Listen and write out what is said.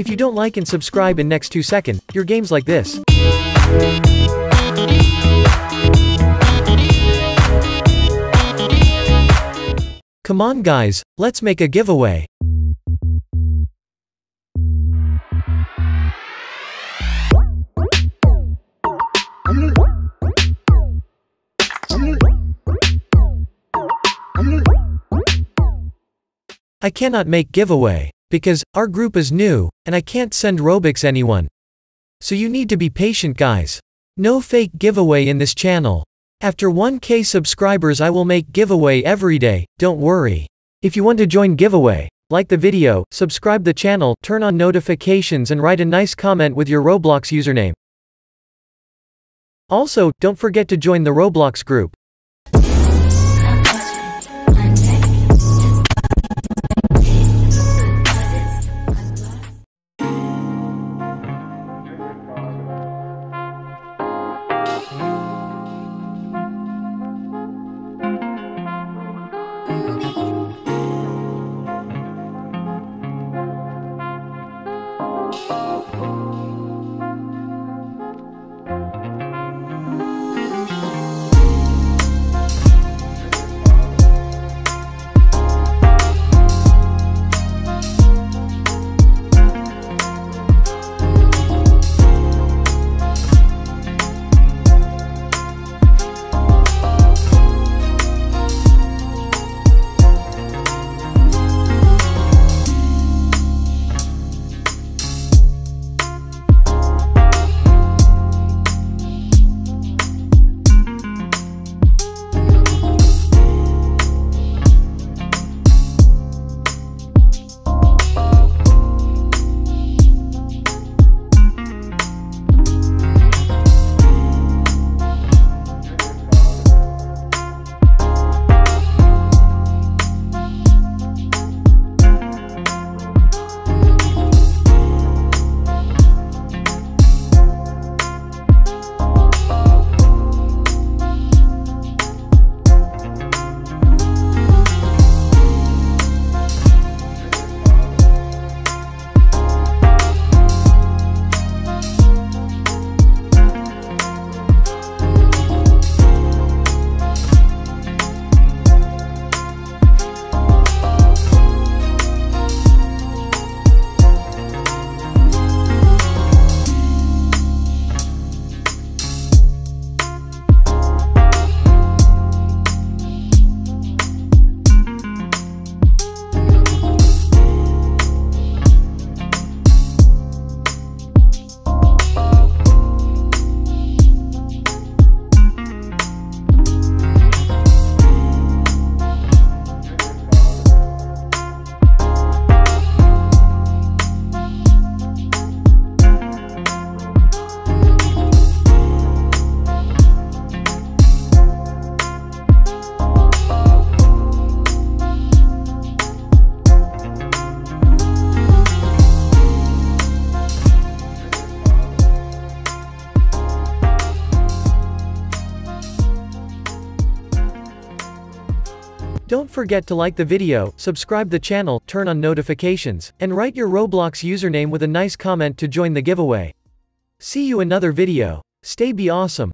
If you don't like and subscribe in next 2 second, your games like this. Come on guys, let's make a giveaway. I cannot make giveaway, because, our group is new, and I can't send Robux anyone. So you need to be patient guys. No fake giveaway in this channel. After 1k subscribers I will make giveaway every day, don't worry. If you want to join giveaway, like the video, subscribe the channel, turn on notifications and write a nice comment with your Roblox username. Also, don't forget to join the Roblox group. Don't forget to like the video, subscribe the channel, turn on notifications, and write your Roblox username with a nice comment to join the giveaway. See you another video. Stay be awesome.